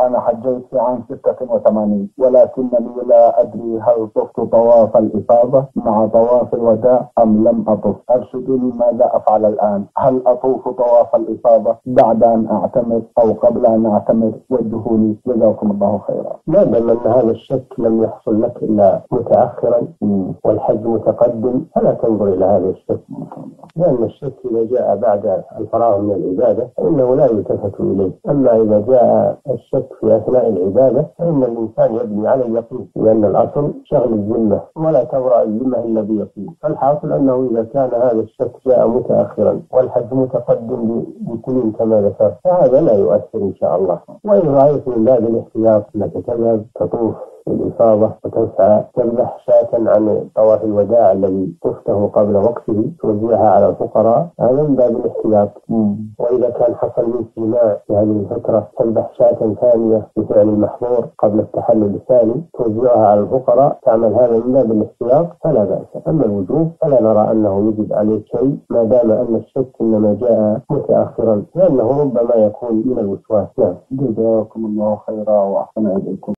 أنا حجيت في عام 86 ولكنني لا أدري هل طفت طواف الإفاضة مع طواف الوداع أم لم أطف. أرشدوني ماذا أفعل الآن؟ هل أطوف طواف الإفاضة بعد أن أعتمر أو قبل أن أعتمر؟ وجهوني. جزاكم الله خيرا. ما دام أن هذا الشك لم يحصل لك إلا متأخرا والحج متقدم فلا تنظر إلى هذا الشك. لأن الشك إذا جاء بعد الفراغ من العبادة فإنه لا يلتفت إليه. أما إذا جاء الشك في أثناء العبادة فإن الإنسان يبني على اليقين لأن الأصل شغل الذمة ولا تبرأ الذمة إلا بيقين. فالحاصل أنه إذا كان هذا الشك جاء متأخرا والحج متقدم بكل كما ذكرت فهذا لا يؤثر إن شاء الله. وإن رأيت من باب الاحتياط أنك تذهب تطوف الإفاضة وتسعى تذبح شاة عن طواف الوداع الذي طفته قبل وقته توزعها على الفقراء؟ هذا من باب الاحتياط. وإذا كان حصل منك جماع في هذه الفترة تذبح شاة ثانية بفعل المحظور قبل التحلل الثاني توزعها على الفقراء. تعمل هذا من باب الاحتياط فلا بأس. أما الوجوب فلا نرى أنه يجب عليه شيء ما دام أن الشك إنما جاء متأخرا لأنه ربما يكون من الوسواس. نعم. جزاكم الله خيرا وأحسن إليكم.